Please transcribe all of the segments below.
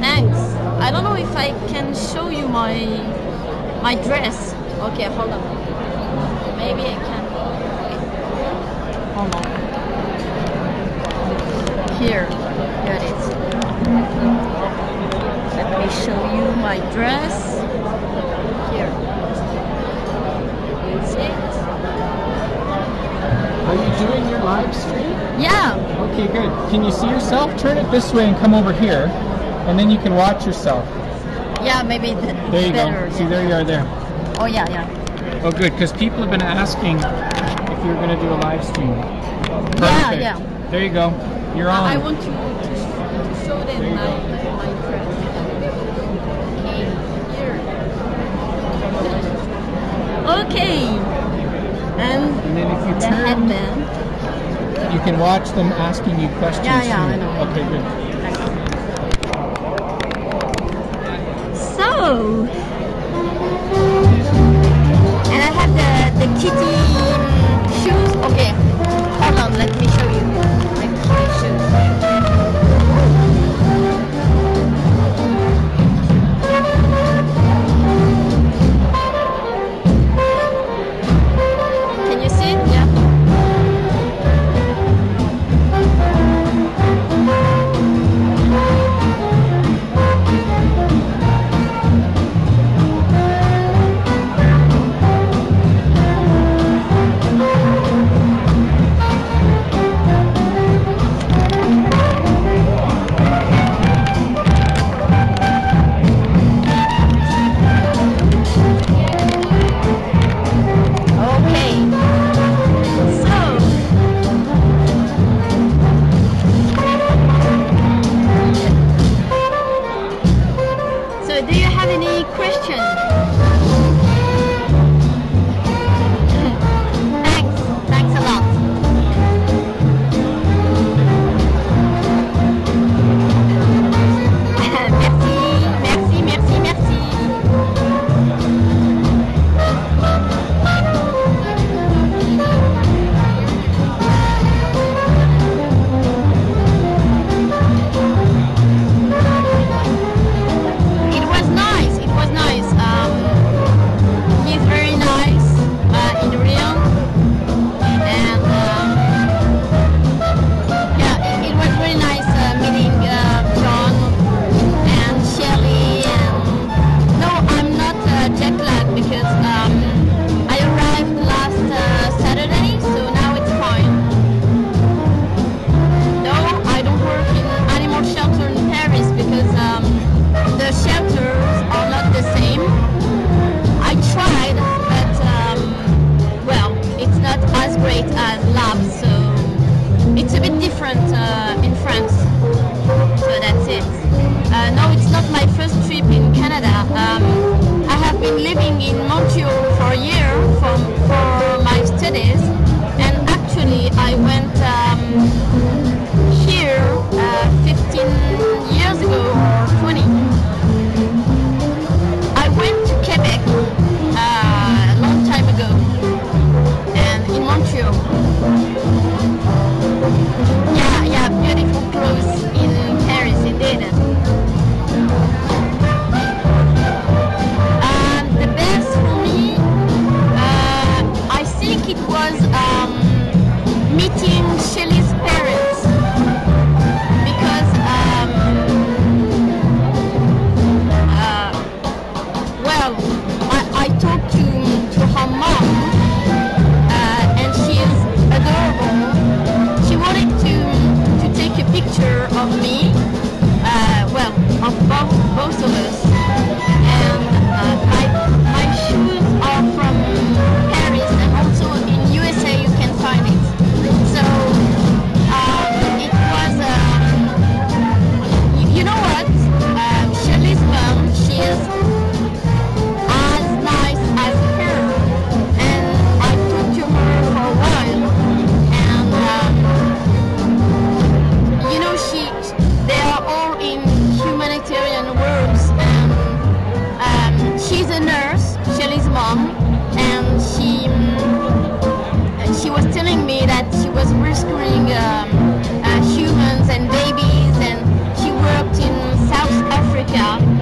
Thanks. I don't know if I can show you my my dress. Okay, hold on. Maybe I can. Hold on. Here, here it is. Let me show you my dress. Here. You see? Are you doing your live stream? Yeah. Okay, good. Can you see yourself? Turn it this way and come over here, and then you can watch yourself. Yeah, maybe th- There you better. go. See, yeah. there you are there. Oh yeah, yeah. Oh, good, because people have been asking if you're going to do a live stream. Perfect. yeah. There you go. You're on. I want to, to show them my, my. Okay, here. Okay. And and then if you the turn, headband. You can watch them asking you questions. Yeah, yeah. I know. Okay, good. So, and I have the the kitty shoes. Okay, hold on. Let me do you have any questions? yeah.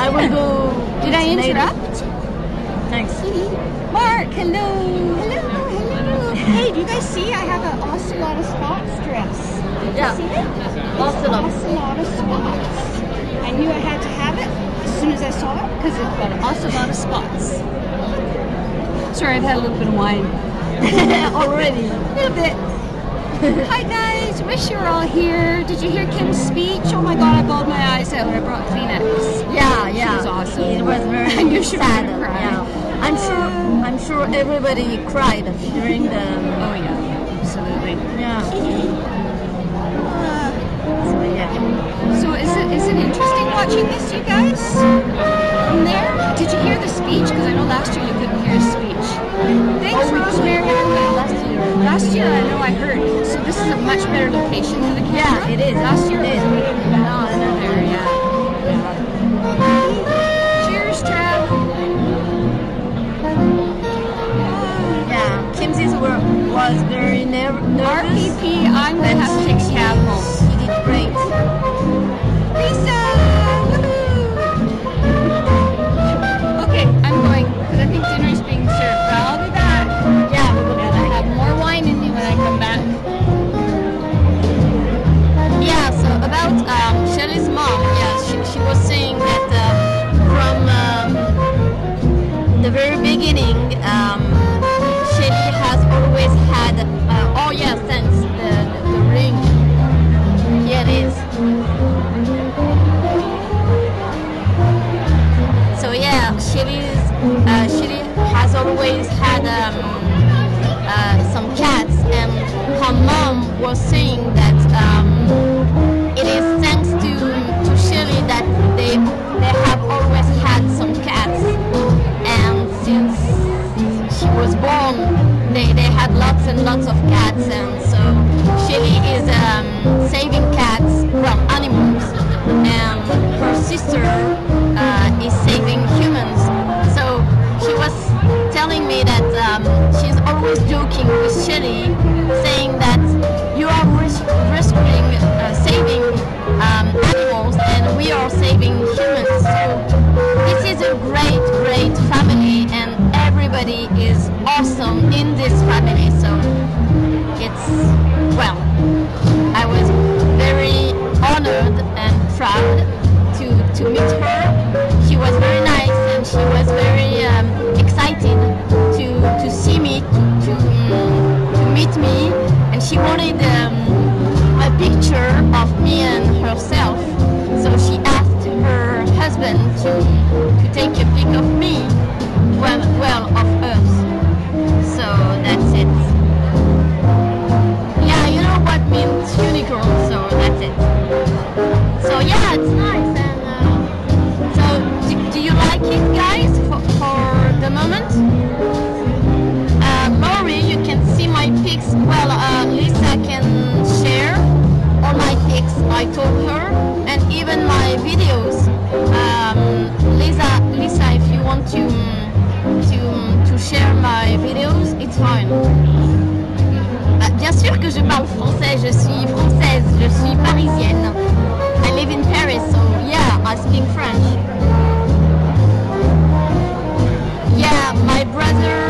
I will go. Did I interrupt? Thanks. Mark, hello. Hello, hello. hey, do you guys see? I have an Ocelot Spots dress. Yeah. See it? Ocelot. Ocelot Spots. I knew I had to have it as soon as I saw it because it's got an Ocelot Spots. Sorry, I've had a little bit of wine. Already. A little bit. Hi guys, wish you were all here. Did you hear Kim's speech? Oh my god, I bawled my eyes out. when I brought Kleenex. Yeah, yeah. was awesome. It was very You should sad. cried. Yeah. I'm sure. I'm sure everybody cried during the. Oh yeah, absolutely. Yeah. Uh, so yeah. So is it is it interesting watching this, you guys? Is a much better location the Yeah, it is. Last year it is. was way No, another. yeah. Cheers, Trav. Yeah. Kimsey's were, was very nervous. RPP, I'm gonna have to lots of cats, and so Shelly is um, saving cats, from animals, and her sister uh, is saving humans. So she was telling me that um, she's always joking with Shelly, saying that you are res- rescuing, uh, saving um, animals, and we are saving humans. So this is a great, great family, and everybody is awesome in this family. Me, and she wanted um, a picture of me and herself. I told her, and even my videos. Um, Lisa, Lisa, if you want to to to share my videos, it's fine. Bah, bien sûr que je parle français, je suis française, je suis parisienne. I live in Paris, so yeah, I speak French. Yeah, my brother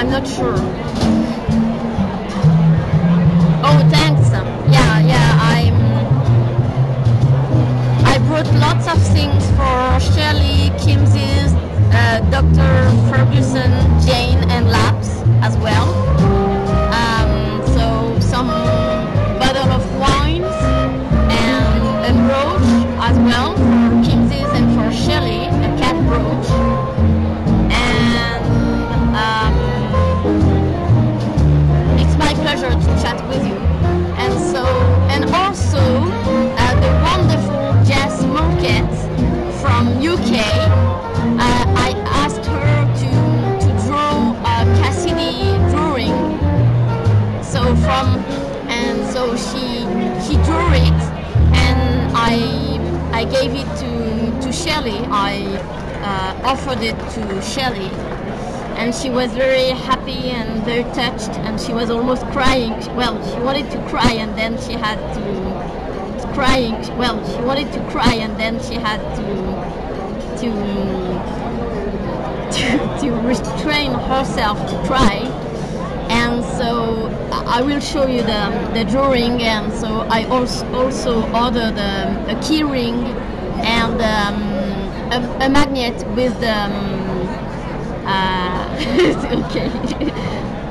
I'm not sure. Wanted to cry and then she had to crying well she wanted to cry and then she had to to to, to restrain herself to cry and so I will show you the, the drawing and so I also also ordered um, a key ring and um, a, a magnet with the um, uh, okay.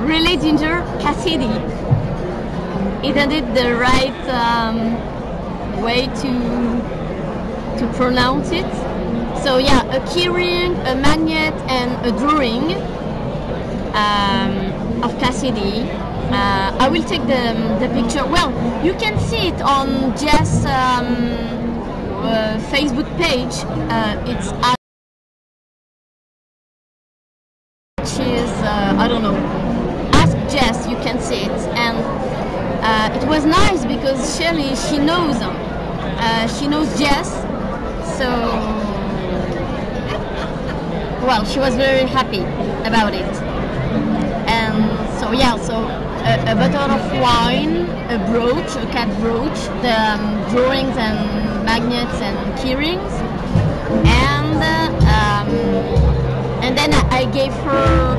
really, Ginger Cassidy. Isn't it the right um, way to to pronounce it? So yeah, a keyring, a magnet, and a drawing um, of Cassidy. Uh, I will take the, the picture. Well, you can see it on Jess' um, uh, Facebook page. Uh, it's at which is uh, I don't know. Ask Jess, you can see it, uh, it was nice because Shirley she knows uh, she knows Jess, so well she was very happy about it, and so yeah, so a, a bottle of wine, a brooch, a cat brooch, the um, drawings and magnets and keyrings, and. Um, and then I gave her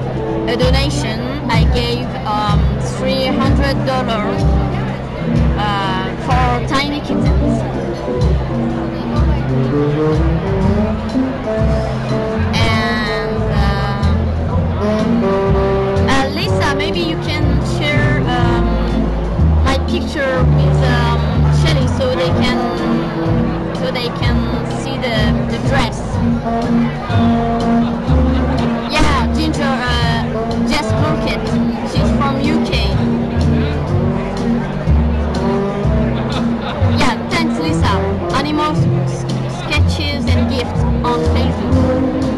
a donation. I gave um, three hundred dollars uh, for tiny kittens. And uh, uh, Lisa, maybe you can share um, my picture with um, Shelly so they can so they can see the, the dress. Gifts on Facebook.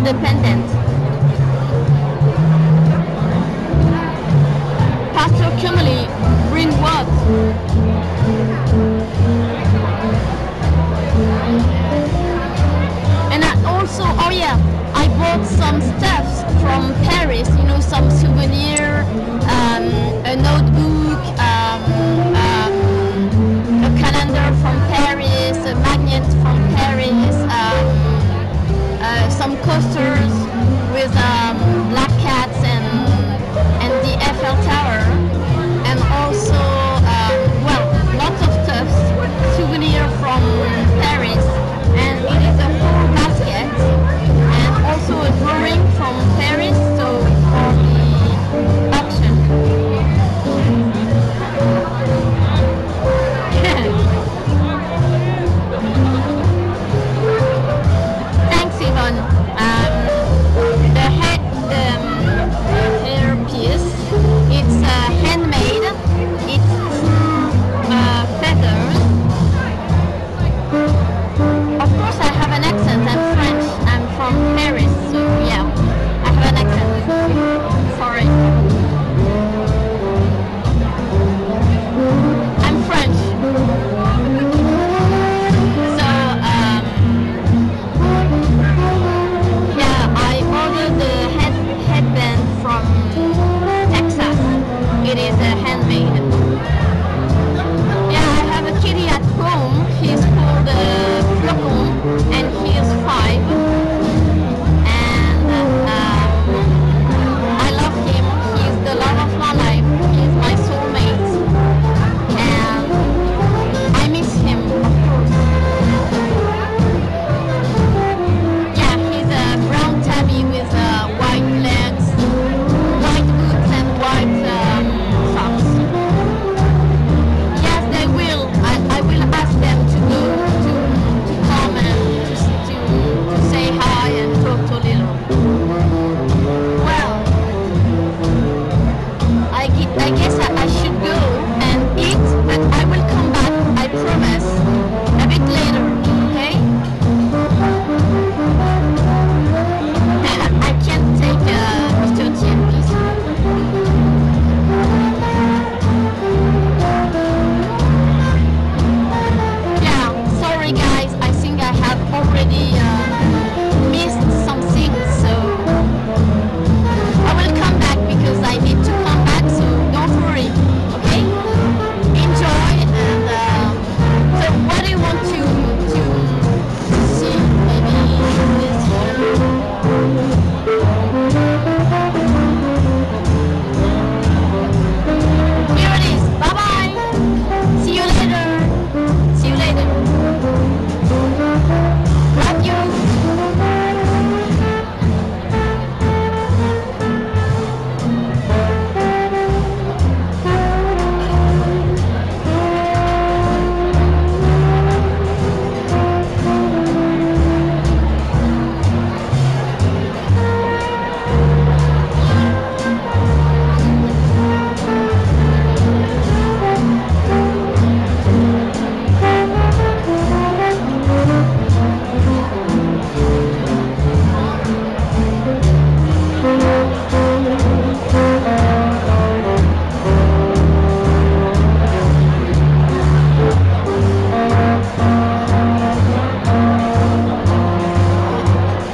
independent. Pastor Kimberly Greenwood. And I also, oh yeah, I bought some stuffs from Paris, you know, some souvenir